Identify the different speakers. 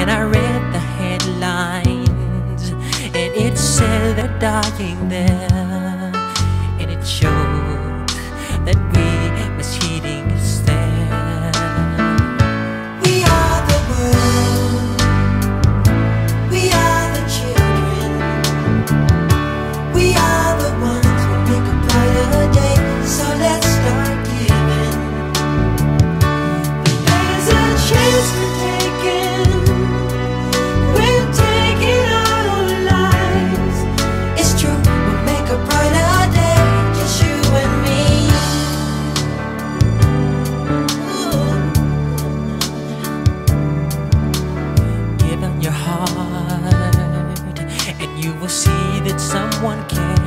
Speaker 1: and I read the headlines, and it said they're dying there. that someone can